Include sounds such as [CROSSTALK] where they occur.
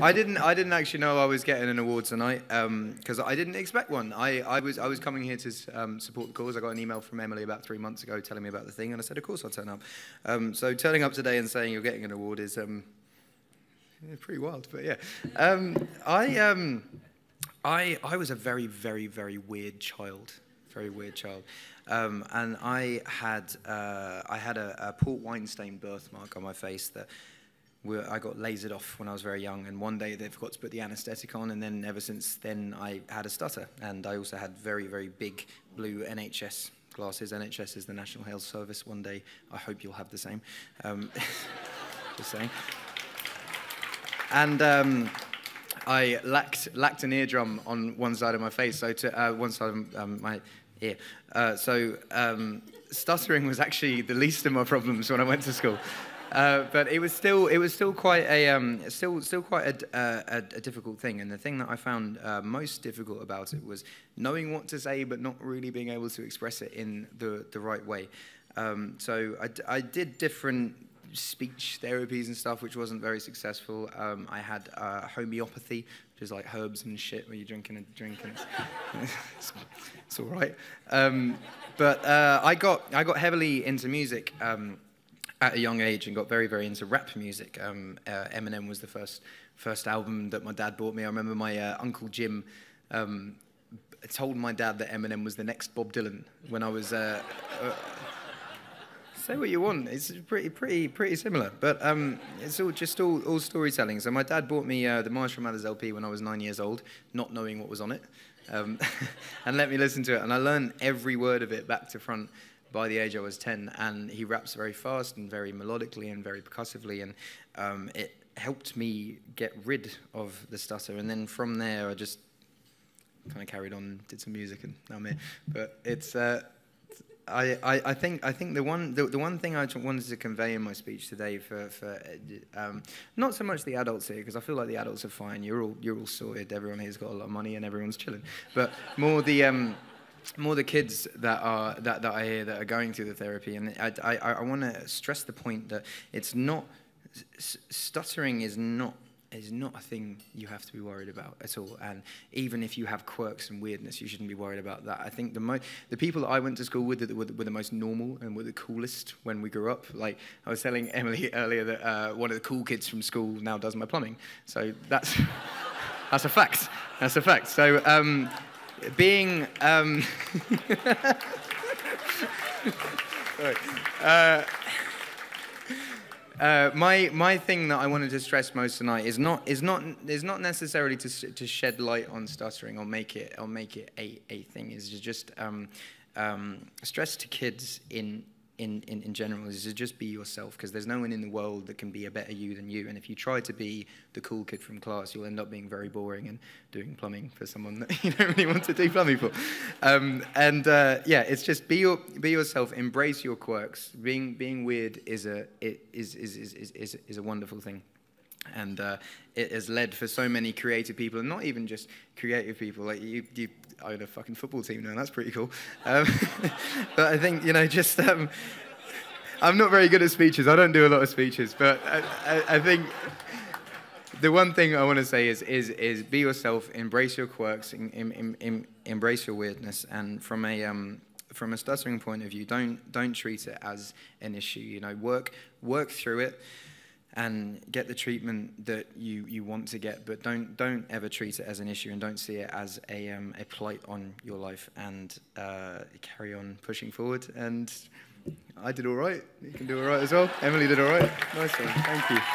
I didn't. I didn't actually know I was getting an award tonight because I didn't expect one. I, I was. I was coming here to um, support the cause. I got an email from Emily about three months ago telling me about the thing, and I said, of course I'll turn up. Um, so turning up today and saying you're getting an award is um, pretty wild. But yeah, um, I, um, I, I was a very, very, very weird child. Very weird child. Um, and I had, uh, I had a, a port wine stained birthmark on my face that I got lasered off when I was very young, and one day they forgot to put the anaesthetic on, and then ever since then I had a stutter, and I also had very, very big blue NHS glasses. NHS is the National Health Service. One day I hope you'll have the same. Um, [LAUGHS] just saying. And um, I lacked, lacked an eardrum on one side of my face, so to uh, one side of um, my ear. Uh, so um, stuttering was actually the least of my problems when I went to school. Uh, but it was still it was still quite a um, still still quite a, uh, a, a, difficult thing. And the thing that I found uh, most difficult about it was knowing what to say, but not really being able to express it in the the right way. Um, so I, I did different speech therapies and stuff, which wasn't very successful. Um, I had uh, homeopathy, which is like herbs and shit where you're drinking a drink and it's, [LAUGHS] it's, it's all right. Um, but uh, I got I got heavily into music. Um, at a young age and got very, very into rap music. Um, uh, Eminem was the first first album that my dad bought me. I remember my uh, uncle Jim um, told my dad that Eminem was the next Bob Dylan when I was. Uh, uh say what you want. It's pretty, pretty, pretty similar, but um, it's all just all, all storytelling. So my dad bought me uh, the Marshall Mathers LP when I was nine years old, not knowing what was on it, um, [LAUGHS] and let me listen to it. And I learned every word of it back to front by the age I was 10, and he raps very fast and very melodically and very percussively, and um, it helped me get rid of the stutter. And then from there, I just kind of carried on, did some music, and now I'm here. But it's, uh, I, I, I, think, I think the one, the, the one thing I wanted to convey in my speech today for, for um, not so much the adults here, because I feel like the adults are fine. You're all, you're all sorted. Everyone here's got a lot of money and everyone's chilling. But more the, um, more the kids that are that, that I hear that are going through the therapy, and I, I, I want to stress the point that it's not stuttering is not is not a thing you have to be worried about at all. And even if you have quirks and weirdness, you shouldn't be worried about that. I think the mo- the people that I went to school with that were, were the most normal and were the coolest when we grew up. Like I was telling Emily [LAUGHS] earlier that uh, one of the cool kids from school now does my plumbing. So that's [LAUGHS] that's a fact. That's a fact. So. Um, being um, [LAUGHS] uh, uh, my my thing that I wanted to stress most tonight is not is not is not necessarily to to shed light on stuttering or make it or make it a, a thing. Is just um, um, stress to kids in in, in, in general is to just be yourself because there's no one in the world that can be a better you than you. And if you try to be the cool kid from class, you'll end up being very boring and doing plumbing for someone that [LAUGHS] you don't really want to do plumbing for. Um, and uh, yeah, it's just be, your, be yourself, embrace your quirks. Being, being weird is a, is, is, is, is, is a wonderful thing. And uh, it has led for so many creative people, and not even just creative people. Like you, you own a fucking football team now. That's pretty cool. Um, [LAUGHS] but I think you know, just um, I'm not very good at speeches. I don't do a lot of speeches, but I, I, I think the one thing I want to say is, is, is be yourself, embrace your quirks, in, in, in, embrace your weirdness, and from a, um, from a stuttering point of view, don't, don't treat it as an issue. You know, work, work through it and get the treatment that you, you want to get, but don't, don't ever treat it as an issue and don't see it as a, um, a plight on your life and uh, carry on pushing forward. And I did all right. You can do all right as well. Emily did all right. Nice one. Thank you.